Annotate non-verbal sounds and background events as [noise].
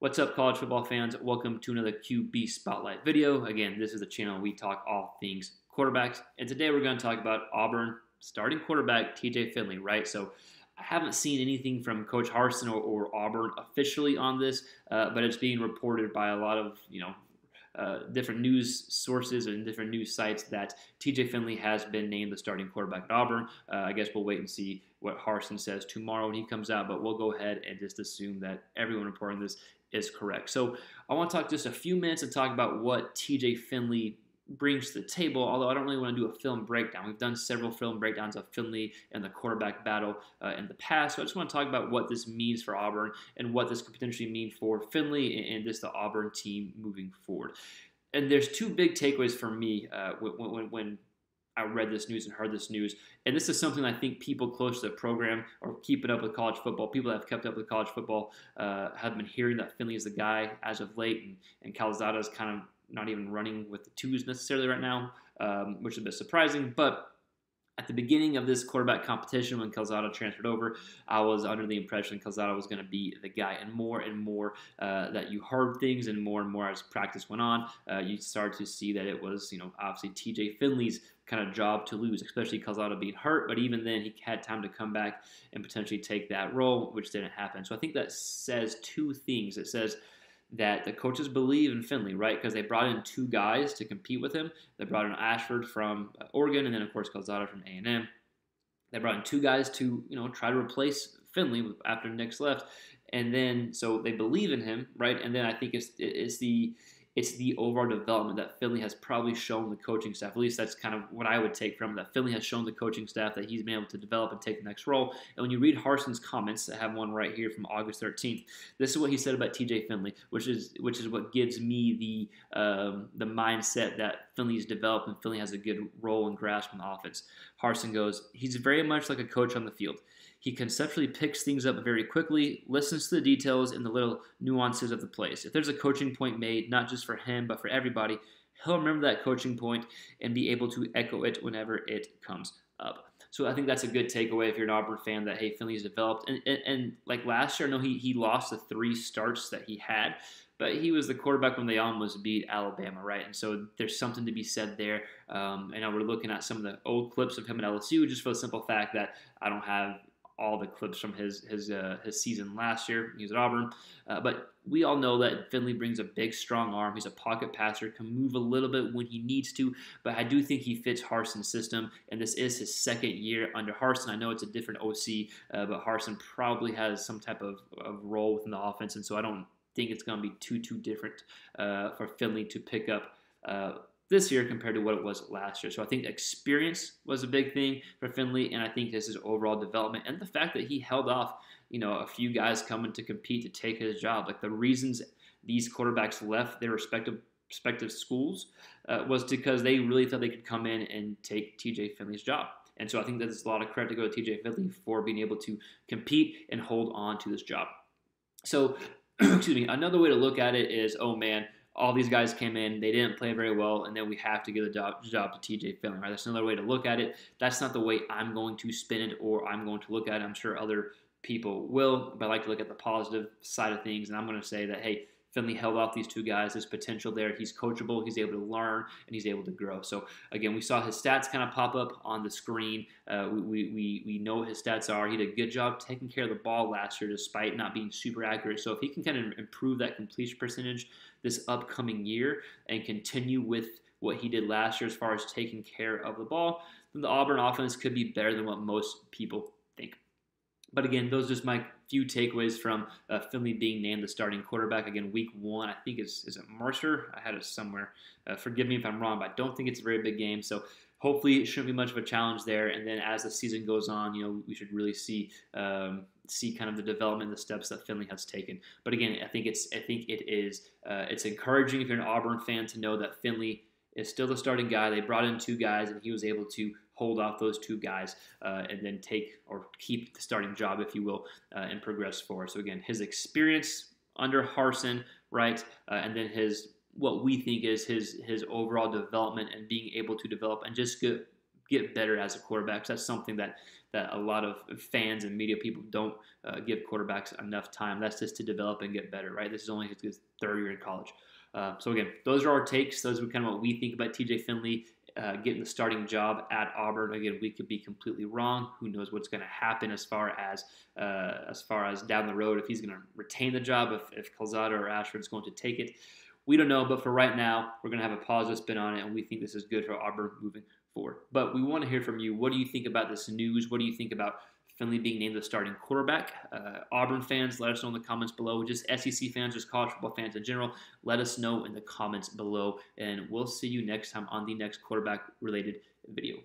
What's up, college football fans? Welcome to another QB Spotlight video. Again, this is the channel we talk all things quarterbacks, and today we're going to talk about Auburn starting quarterback TJ Finley, right? So I haven't seen anything from Coach Harsin or, or Auburn officially on this, uh, but it's being reported by a lot of you know uh, different news sources and different news sites that TJ Finley has been named the starting quarterback at Auburn. Uh, I guess we'll wait and see what Harsin says tomorrow when he comes out, but we'll go ahead and just assume that everyone reporting this is correct. So I want to talk just a few minutes and talk about what TJ Finley brings to the table, although I don't really want to do a film breakdown. We've done several film breakdowns of Finley and the quarterback battle uh, in the past, so I just want to talk about what this means for Auburn and what this could potentially mean for Finley and, just the Auburn team moving forward. And there's two big takeaways for me uh, when, when, when I read this news and heard this news. And this is something I think people close to the program or keeping up with college football, people that have kept up with college football, uh, have been hearing that Finley is the guy as of late, and, and Calzada is kind of not even running with the twos necessarily right now, um, which is a bit surprising. But at the beginning of this quarterback competition, when Calzada transferred over, I was under the impression Calzada was going to be the guy. And more and more uh, that you heard things, and more and more as practice went on, uh, you started to see that it was, you know, obviously TJ Finley's kind of job to lose, especially Calzada being hurt. But even then, he had time to come back and potentially take that role, which didn't happen. So I think that says two things. It says that the coaches believe in Finley, right? Because they brought in two guys to compete with him. They brought in Ashford from uh, Oregon, and then of course Calzada from A and M. They brought in two guys to you know try to replace Finley after Nix left, and then so they believe in him, right? And then I think it's it's the it's the overall development that Finley has probably shown the coaching staff. At least that's kind of what I would take from that. Finley has shown the coaching staff that he's been able to develop and take the next role. And when you read Harsin's comments, I have one right here from August 13th. This is what he said about TJ Finley, which is which is what gives me the um, the mindset that Finley's developed and Finley has a good role and grasp in the offense. Harsin goes, he's very much like a coach on the field. He conceptually picks things up very quickly, listens to the details and the little nuances of the plays. If there's a coaching point made, not just for him, but for everybody, he'll remember that coaching point and be able to echo it whenever it comes up. So I think that's a good takeaway if you're an Auburn fan that hey Finley's developed and, and, and like last year, I know he he lost the three starts that he had, but he was the quarterback when they almost beat Alabama, right? And so there's something to be said there. Um, and now we're looking at some of the old clips of him at LSU, just for the simple fact that I don't have all the clips from his his uh, his season last year. He was at Auburn, uh, but we all know that Finley brings a big, strong arm. He's a pocket passer, can move a little bit when he needs to, but I do think he fits Harsin's system. And this is his second year under Harsin. I know it's a different OC, uh, but Harsin probably has some type of, of role within the offense, and so I don't think it's going to be too too different uh, for Finley to pick up uh, this year compared to what it was last year. So I think experience was a big thing for Finley, and I think this is overall development and the fact that he held off, you know, a few guys coming to compete to take his job. Like the reasons these quarterbacks left their respective respective schools uh, was because they really thought they could come in and take TJ Finley's job. And so I think that there's a lot of credit to go to TJ Finley for being able to compete and hold on to this job. So, [clears throat] excuse me, another way to look at it is, oh man, all these guys came in, they didn't play very well, and then we have to give the job, to TJ Finley. Right? That's another way to look at it. That's not the way I'm going to spin it or I'm going to look at it. I'm sure other people will, but I like to look at the positive side of things, and I'm going to say that hey, Finley held off these two guys. There's potential there. He's coachable. He's able to learn and he's able to grow. So again, we saw his stats kind of pop up on the screen. Uh, we, we, we know what his stats are. He did a good job taking care of the ball last year, despite not being super accurate. So if he can kind of improve that completion percentage this upcoming year and continue with what he did last year as far as taking care of the ball, then the Auburn offense could be better than what most people think. But again, those are just my few takeaways from uh, Finley being named the starting quarterback. Again, week one, I think is is it Mercer? I had it somewhere. Uh, forgive me if I'm wrong, but I don't think it's a very big game. So hopefully, it shouldn't be much of a challenge there. And then as the season goes on, you know, we should really see. Um, see kind of the development, the steps that Finley has taken. But again, I think it's I think it is uh, it's encouraging if you're an Auburn fan to know that Finley is still the starting guy. They brought in two guys, and he was able to hold off those two guys uh, and then take or keep the starting job, if you will, uh, and progress forward. So again, his experience under Harsin, right, uh, and then his what we think is his his overall development and being able to develop and just get get better as a quarterback. So that's something that that a lot of fans and media people don't uh, give quarterbacks enough time. That's just to develop and get better, right? This is only his third year in college. Uh, so again, those are our takes. Those are kind of what we think about TJ Finley uh, getting the starting job at Auburn. Again, we could be completely wrong. Who knows what's going to happen as far as uh, as far as down the road if he's going to retain the job, if if Calzada or Ashford's going to take it. We don't know, but for right now, we're going to have a positive spin on it, and we think this is good for Auburn moving forward. But we want to hear from you. What do you think about this news? What do you think about Finley being named the starting quarterback. Uh, Auburn fans, let us know in the comments below. Just SEC fans, just college football fans in general, let us know in the comments below. And we'll see you next time on the next quarterback related video.